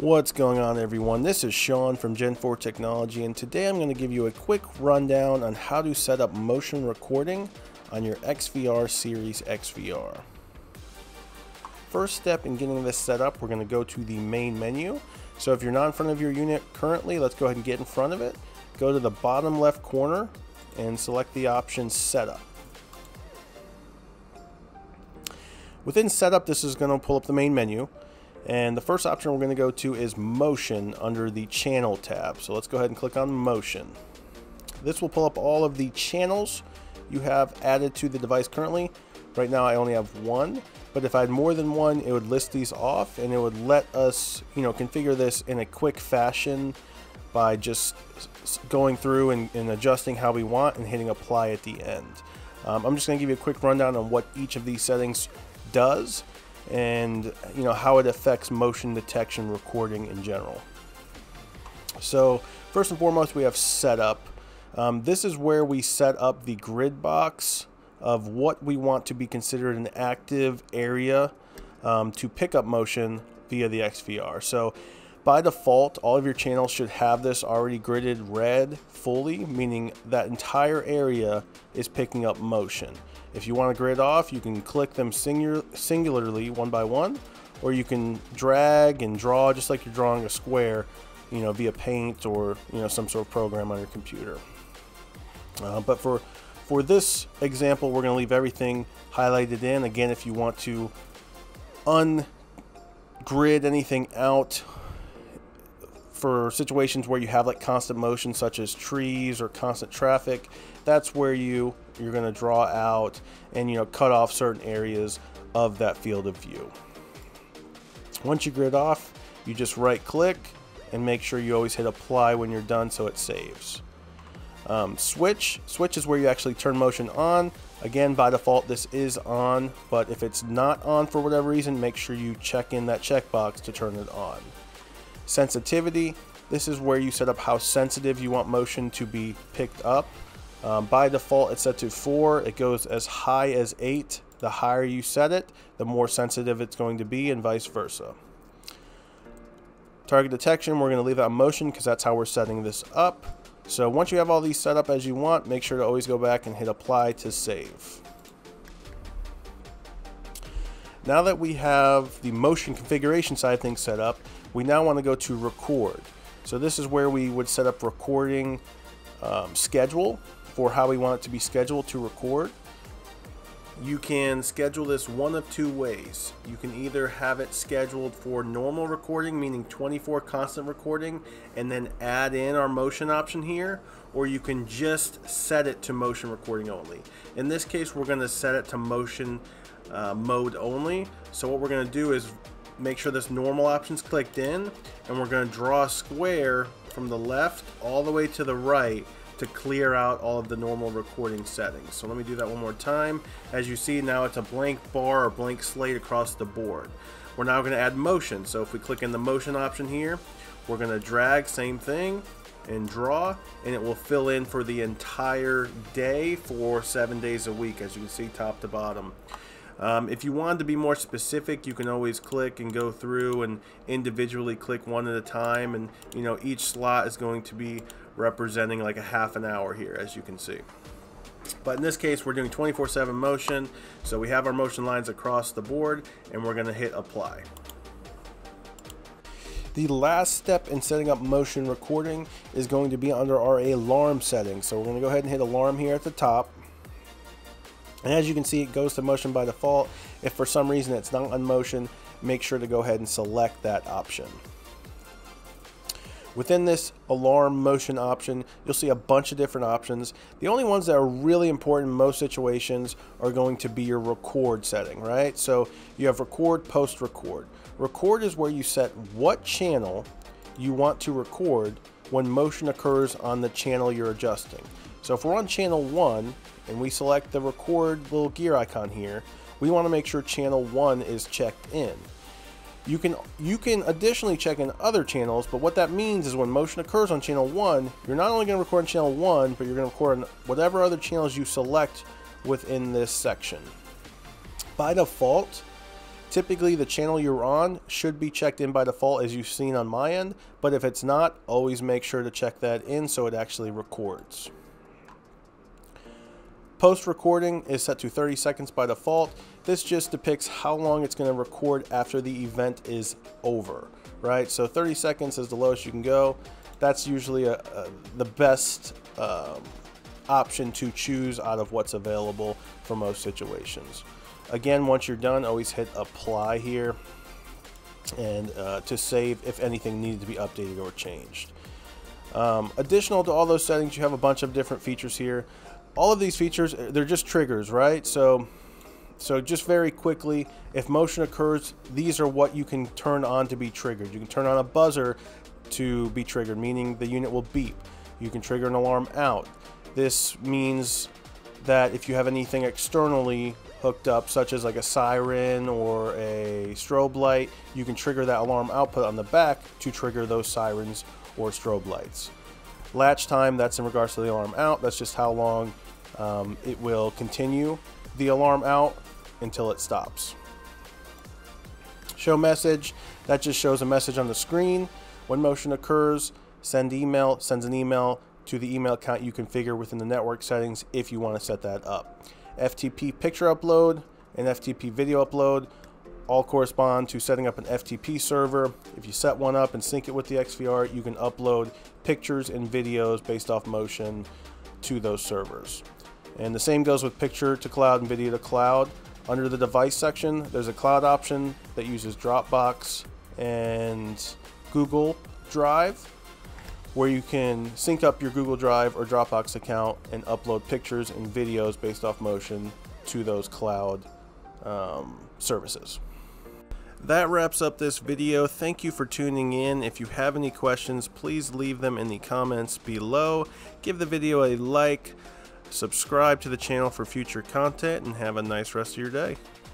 What's going on everyone? This is Sean from Gen 4 Technology and today I'm going to give you a quick rundown on how to set up motion recording on your XVR Series XVR. First step in getting this set up, we're going to go to the main menu. So if you're not in front of your unit currently, let's go ahead and get in front of it. Go to the bottom left corner and select the option Setup. Within Setup, this is going to pull up the main menu. And the first option we're going to go to is motion under the channel tab. So let's go ahead and click on motion. This will pull up all of the channels you have added to the device currently. Right now I only have one, but if I had more than one, it would list these off and it would let us, you know, configure this in a quick fashion by just going through and, and adjusting how we want and hitting apply at the end. Um, I'm just going to give you a quick rundown on what each of these settings does and you know how it affects motion detection recording in general. So first and foremost we have setup. Um, this is where we set up the grid box of what we want to be considered an active area um, to pick up motion via the XVR. So by default, all of your channels should have this already gridded red fully, meaning that entire area is picking up motion. If you want to grid off, you can click them singular, singularly one by one, or you can drag and draw just like you're drawing a square, you know, via paint or, you know, some sort of program on your computer. Uh, but for, for this example, we're going to leave everything highlighted in. Again, if you want to ungrid anything out for situations where you have like constant motion such as trees or constant traffic that's where you you're going to draw out and you know cut off certain areas of that field of view. Once you grid off you just right click and make sure you always hit apply when you're done so it saves. Um, switch switch is where you actually turn motion on. Again by default this is on but if it's not on for whatever reason make sure you check in that checkbox to turn it on Sensitivity, this is where you set up how sensitive you want motion to be picked up. Um, by default, it's set to 4. It goes as high as 8. The higher you set it, the more sensitive it's going to be, and vice versa. Target detection, we're going to leave out motion because that's how we're setting this up. So once you have all these set up as you want, make sure to always go back and hit apply to save. Now that we have the motion configuration side of things set up, we now want to go to record. So this is where we would set up recording um, schedule for how we want it to be scheduled to record. You can schedule this one of two ways. You can either have it scheduled for normal recording, meaning 24 constant recording, and then add in our motion option here, or you can just set it to motion recording only. In this case, we're going to set it to motion uh, mode only. So what we're going to do is make sure this normal option's clicked in and we're going to draw a square from the left all the way to the right to clear out all of the normal recording settings. So let me do that one more time. As you see now it's a blank bar or blank slate across the board. We're now going to add motion. So if we click in the motion option here, we're going to drag, same thing, and draw, and it will fill in for the entire day for seven days a week, as you can see top to bottom. Um, if you wanted to be more specific, you can always click and go through and individually click one at a time. And, you know, each slot is going to be representing like a half an hour here, as you can see. But in this case, we're doing 24-7 motion. So we have our motion lines across the board, and we're going to hit apply. The last step in setting up motion recording is going to be under our alarm settings. So we're going to go ahead and hit alarm here at the top. And as you can see, it goes to motion by default. If for some reason it's not on motion, make sure to go ahead and select that option. Within this alarm motion option, you'll see a bunch of different options. The only ones that are really important in most situations are going to be your record setting, right? So you have record, post record. Record is where you set what channel you want to record when motion occurs on the channel you're adjusting. So if we're on channel 1 and we select the record little gear icon here, we want to make sure channel 1 is checked in. You can you can additionally check in other channels, but what that means is when motion occurs on channel 1, you're not only going to record on channel 1, but you're going to record on whatever other channels you select within this section. By default, Typically the channel you're on should be checked in by default as you've seen on my end, but if it's not, always make sure to check that in so it actually records. Post recording is set to 30 seconds by default. This just depicts how long it's going to record after the event is over, right? So 30 seconds is the lowest you can go. That's usually a, a, the best um, option to choose out of what's available for most situations. Again, once you're done, always hit apply here and uh, to save if anything needed to be updated or changed. Um, additional to all those settings, you have a bunch of different features here all of these features, uh, they're just triggers, right? So, so just very quickly, if motion occurs, these are what you can turn on to be triggered. You can turn on a buzzer to be triggered, meaning the unit will beep. You can trigger an alarm out. This means that if you have anything externally hooked up, such as like a siren or a strobe light, you can trigger that alarm output on the back to trigger those sirens or strobe lights. Latch time, that's in regards to the alarm out. That's just how long um, it will continue the alarm out until it stops. Show message, that just shows a message on the screen. When motion occurs, send email, sends an email to the email account you configure within the network settings if you want to set that up. FTP picture upload and FTP video upload all correspond to setting up an FTP server. If you set one up and sync it with the XVR, you can upload pictures and videos based off motion to those servers. And the same goes with picture to cloud and video to cloud. Under the device section, there's a cloud option that uses Dropbox and Google Drive, where you can sync up your Google Drive or Dropbox account and upload pictures and videos based off motion to those cloud um, services. That wraps up this video. Thank you for tuning in. If you have any questions, please leave them in the comments below. Give the video a like, subscribe to the channel for future content, and have a nice rest of your day.